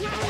Yeah.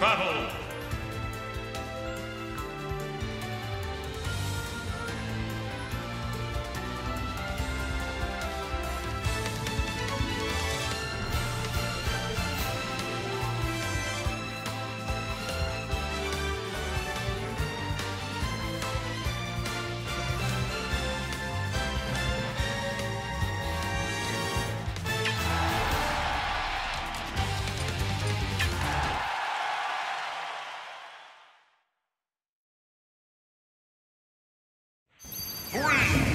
Battle. Ah!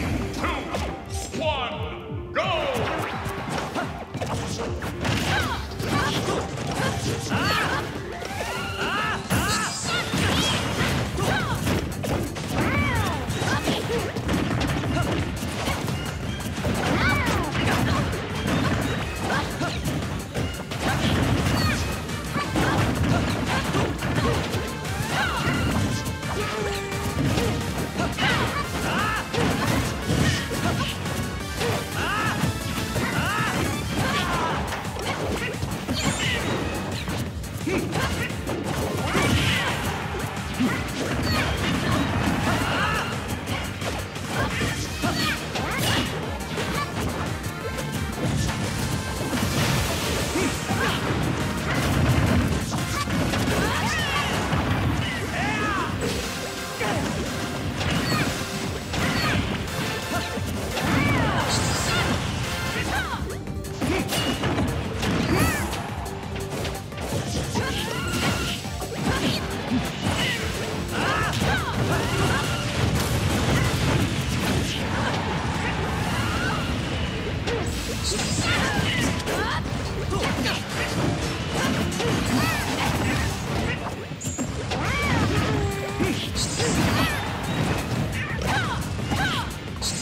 Let's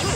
go.